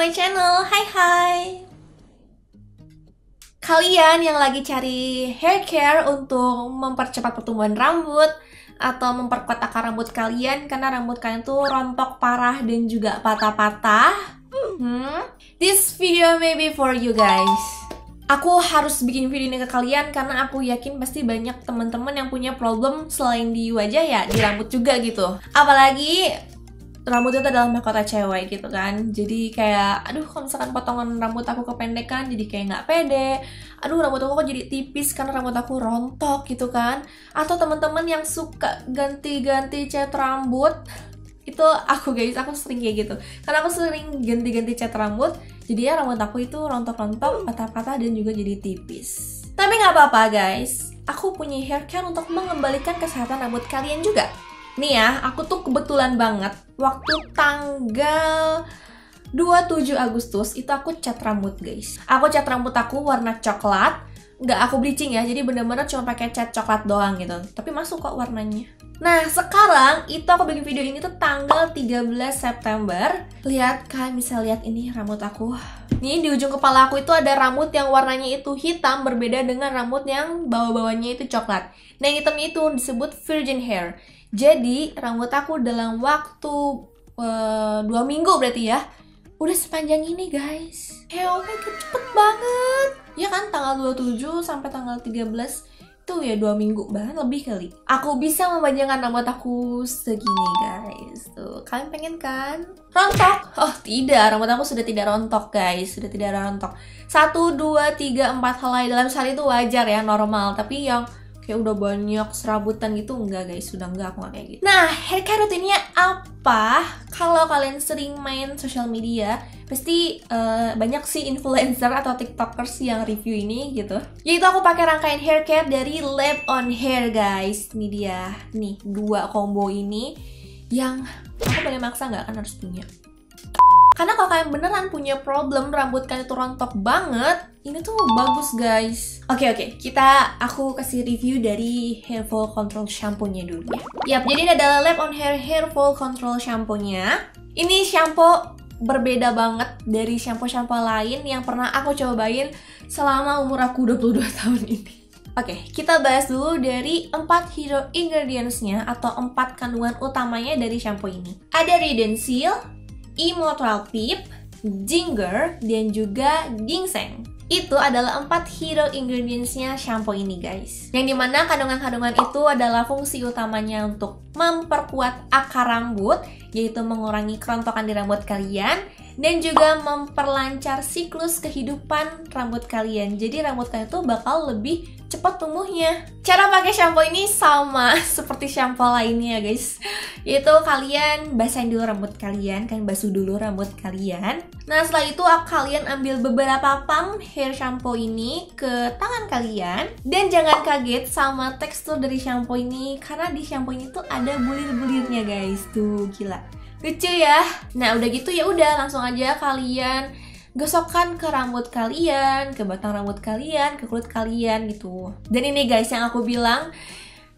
my channel, hai hai Kalian yang lagi cari hair care untuk mempercepat pertumbuhan rambut Atau memperkuat akar rambut kalian Karena rambut kalian tuh rontok parah dan juga patah-patah hmm? This video may be for you guys Aku harus bikin video ini ke kalian karena aku yakin pasti banyak teman-teman yang punya problem selain di wajah ya di rambut juga gitu. Apalagi rambut itu adalah mahkota cewek gitu kan. Jadi kayak aduh kalau misalkan potongan rambut aku kependekan jadi kayak nggak pede. Aduh rambut aku kok jadi tipis karena rambut aku rontok gitu kan. Atau teman-teman yang suka ganti-ganti cat rambut itu aku guys aku sering kayak gitu. Karena aku sering ganti-ganti cat rambut jadi ya rambut aku itu rontok-rontok patah-patah dan juga jadi tipis. Tapi nggak apa-apa guys. Aku punya hair care untuk mengembalikan kesehatan rambut kalian juga. Nih ya, aku tuh kebetulan banget waktu tanggal 27 Agustus itu aku cat rambut guys. Aku cat rambut aku warna coklat, nggak aku bleaching ya, jadi bener-bener cuma pakai cat coklat doang gitu. Tapi masuk kok warnanya. Nah, sekarang itu aku bikin video ini tuh tanggal 13 September. Lihat kan, bisa lihat ini rambut aku. Nih di ujung kepala aku itu ada rambut yang warnanya itu hitam berbeda dengan rambut yang bawah-bawahnya itu coklat. Nah, yang hitam itu disebut virgin hair. Jadi rambut aku dalam waktu uh, dua minggu berarti ya udah sepanjang ini guys. Hey, oh my cepet banget. Ya kan tanggal 27 sampai tanggal 13 itu ya dua minggu bahkan lebih kali. Aku bisa memanjangkan rambut aku segini guys. Tuh, kalian pengen kan? Rontok? Oh tidak, rambut aku sudah tidak rontok guys, sudah tidak rontok. Satu, dua, tiga, empat helai dalam sehari itu wajar ya normal. Tapi yang kayak udah banyak serabutan gitu enggak guys. Sudah enggak aku nggak kayak gitu. Nah hair care rutinnya apa? Kalau kalian sering main social media pasti uh, banyak sih influencer atau tiktokers yang review ini gitu. Yaitu aku pakai rangkaian hair care dari Lab on Hair guys. Ini dia nih dua combo ini yang aku boleh maksa nggak kan harus punya. Karena kalau kalian beneran punya problem rambut kalian itu rontok banget, ini tuh bagus guys. Oke okay, oke, okay. kita aku kasih review dari hair fall control shampoo-nya dulu ya. Yap, jadi ini adalah Lab on Hair hair fall control shampoo-nya. Ini shampoo berbeda banget dari shampoo-shampoo lain yang pernah aku cobain selama umur aku 22 tahun ini. Oke, okay, kita bahas dulu dari 4 hero ingredients-nya atau 4 kandungan utamanya dari shampoo ini. Ada Redensil, Immortal Pip, Ginger, dan juga Ginseng. Itu adalah empat hero ingredientsnya shampoo ini guys. Yang di mana kandungan-kandungan itu adalah fungsi utamanya untuk memperkuat akar rambut Yaitu mengurangi kerontokan di rambut kalian Dan juga memperlancar siklus kehidupan rambut kalian Jadi rambut kalian itu bakal lebih cepat tumbuhnya. Cara pakai shampoo ini sama seperti shampoo lainnya guys. Yaitu kalian basahin dulu rambut kalian, kalian basuh dulu rambut kalian. Nah setelah itu kalian ambil beberapa pump hair shampoo ini ke tangan kalian. Dan jangan kaget sama tekstur dari shampoo ini karena di shampoo ini tuh ada bulir-bulirnya guys. Tuh gila. Lucu ya. Nah udah gitu ya udah langsung aja kalian gosokkan ke rambut kalian, ke batang rambut kalian, ke kulit kalian gitu. Dan ini guys yang aku bilang,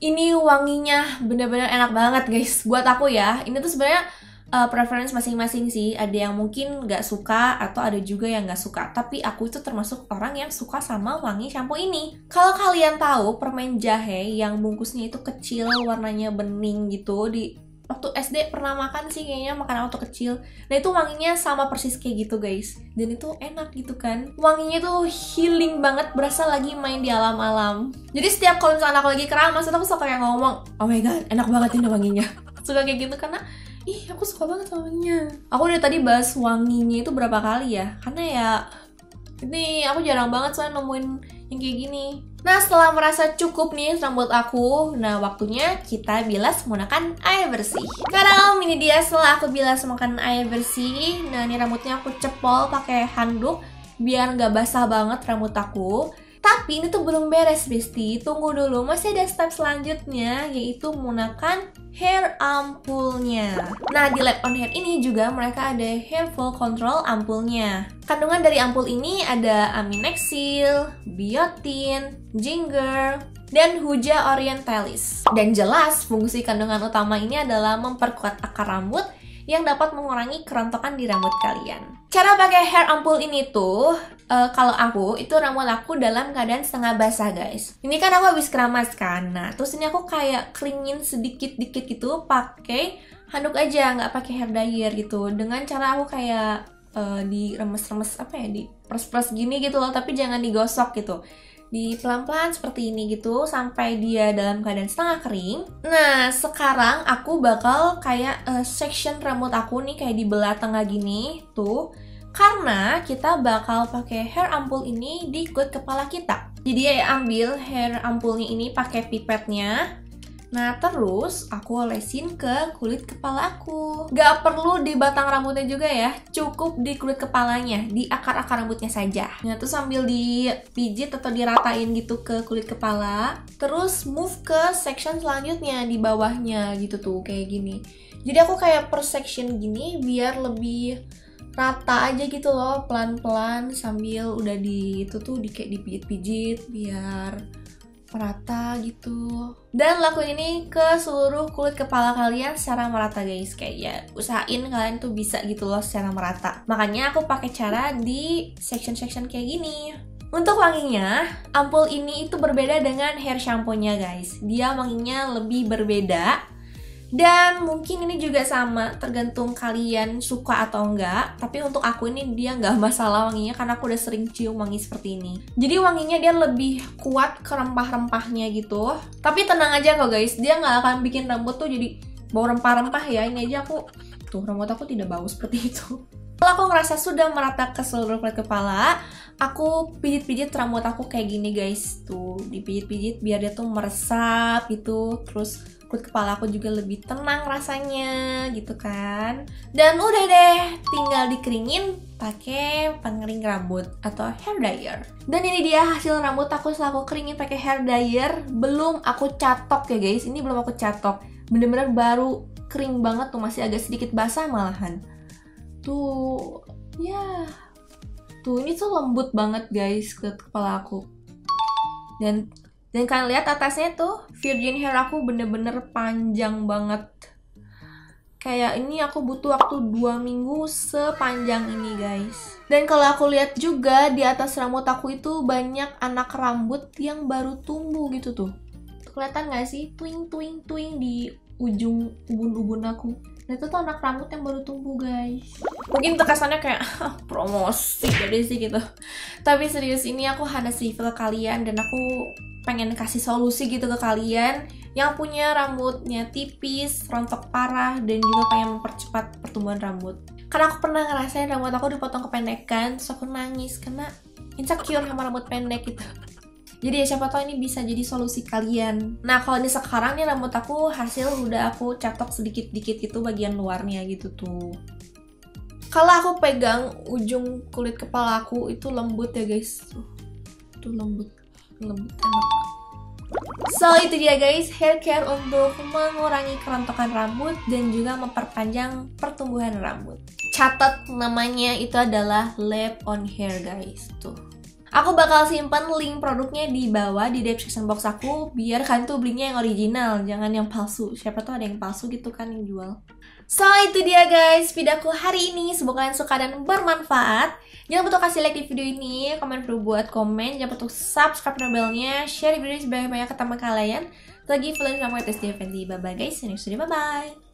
ini wanginya bener-bener enak banget guys. Buat aku ya, ini tuh sebenarnya uh, preference masing-masing sih. Ada yang mungkin nggak suka atau ada juga yang nggak suka. Tapi aku itu termasuk orang yang suka sama wangi shampoo ini. Kalau kalian tahu permen jahe yang bungkusnya itu kecil, warnanya bening gitu di waktu SD pernah makan sih kayaknya makan waktu kecil. Nah itu wanginya sama persis kayak gitu guys. Dan itu enak gitu kan. Wanginya tuh healing banget berasa lagi main di alam-alam. Jadi setiap kalau misalnya aku lagi keramas aku suka kayak ngomong oh my god enak banget ini wanginya. Suka kayak gitu karena ih aku suka banget wanginya. Aku udah tadi bahas wanginya itu berapa kali ya? Karena ya ini aku jarang banget soalnya nemuin yang kayak gini Nah setelah merasa cukup nih rambut aku Nah waktunya kita bilas menggunakan air bersih. Sekarang ini dia setelah aku bilas menggunakan air bersih Nah ini rambutnya aku cepol pakai handuk Biar nggak basah banget rambut aku tapi ini tuh belum beres, Besti. Tunggu dulu, masih ada step selanjutnya, yaitu menggunakan hair ampulnya. Nah, di Lab on Hair ini juga mereka ada hair fall control ampulnya. Kandungan dari ampul ini ada aminexil, biotin, ginger, dan Huja orientalis. Dan jelas, fungsi kandungan utama ini adalah memperkuat akar rambut yang dapat mengurangi kerontokan di rambut kalian. Cara pakai hair ampul ini tuh, uh, kalau aku itu rambut aku dalam keadaan setengah basah guys. Ini kan aku habis keramas kan, nah terus ini aku kayak keringin sedikit-dikit gitu pakai handuk aja, nggak pakai hair dryer gitu. Dengan cara aku kayak uh, diremes-remes apa ya, di pres-pres gini gitu loh, tapi jangan digosok gitu di pelan-pelan seperti ini gitu sampai dia dalam keadaan setengah kering. Nah, sekarang aku bakal kayak uh, section rambut aku nih kayak di belah tengah gini tuh karena kita bakal pakai hair ampul ini di kulit kepala kita. Jadi ya ambil hair ampulnya ini pakai pipetnya Nah, terus aku olesin ke kulit kepala aku. Gak perlu di batang rambutnya juga ya, cukup di kulit kepalanya, di akar-akar rambutnya saja. Nah, terus sambil dipijit atau diratain gitu ke kulit kepala. Terus move ke section selanjutnya di bawahnya gitu tuh, kayak gini. Jadi aku kayak per section gini biar lebih rata aja gitu loh, pelan-pelan sambil udah di itu tuh di kayak dipijit-pijit biar merata gitu. Dan lakuin ini ke seluruh kulit kepala kalian secara merata guys. Kayak ya usahain kalian tuh bisa gitu loh secara merata. Makanya aku pakai cara di section-section kayak gini. Untuk wanginya, ampul ini itu berbeda dengan hair shampoo-nya guys. Dia wanginya lebih berbeda dan mungkin ini juga sama, tergantung kalian suka atau enggak. Tapi untuk aku ini dia nggak masalah wanginya karena aku udah sering cium wangi seperti ini. Jadi wanginya dia lebih kuat ke rempah-rempahnya gitu. Tapi tenang aja kok guys, dia nggak akan bikin rambut tuh jadi bau rempah-rempah ya. Ini aja aku, tuh rambut aku tidak bau seperti itu. Kalau aku ngerasa sudah merata ke seluruh kulit kepala, aku pijit-pijit rambut aku kayak gini guys. Tuh, dipijit-pijit biar dia tuh meresap gitu. Terus kulit kepala aku juga lebih tenang rasanya gitu kan. Dan udah deh tinggal dikeringin pakai pengering rambut atau hair dryer. Dan ini dia hasil rambut aku setelah aku keringin pakai hair dryer. Belum aku catok ya guys ini belum aku catok. Bener-bener baru kering banget tuh masih agak sedikit basah malahan. Tuh ya. Tuh ini tuh lembut banget guys ke kepala aku. Dan dan kalian lihat atasnya tuh virgin hair aku bener-bener panjang banget. Kayak ini aku butuh waktu 2 minggu sepanjang ini guys. Dan kalau aku lihat juga di atas rambut aku itu banyak anak rambut yang baru tumbuh gitu tuh. Kelihatan gak sih? Twing twing twing di ujung ubun-ubun aku. Nah itu tuh anak rambut yang baru tumbuh guys Mungkin terkesannya kayak promosi jadi sih gitu Tapi serius ini aku ada civil kalian Dan aku pengen kasih solusi gitu ke kalian yang punya rambutnya tipis, rontok parah, dan juga pengen mempercepat pertumbuhan rambut. Karena aku pernah ngerasain rambut aku dipotong kependekan, terus aku nangis karena insecure sama rambut pendek gitu. Jadi ya siapa tahu ini bisa jadi solusi kalian. Nah kalau ini sekarang nih rambut aku hasil udah aku catok sedikit-dikit gitu bagian luarnya gitu tuh. Kalau aku pegang ujung kulit kepala aku itu lembut ya guys. Tuh, tuh lembut lembut enak So itu dia guys, hair care untuk mengurangi kerontokan rambut dan juga memperpanjang pertumbuhan rambut. Catat namanya itu adalah Lab on Hair guys, tuh. Aku bakal simpan link produknya di bawah di description box aku biar kalian tuh belinya yang original, jangan yang palsu. Siapa tuh ada yang palsu gitu kan yang jual. So itu dia guys videoku hari ini, semoga kalian suka dan bermanfaat. Jangan lupa kasih like di video ini, komen perlu buat komen, jangan lupa subscribe channelnya, share video ini sebanyak-banyak ke teman kalian. Lagi follow sama tes Bye bye guys, see you next video, bye bye.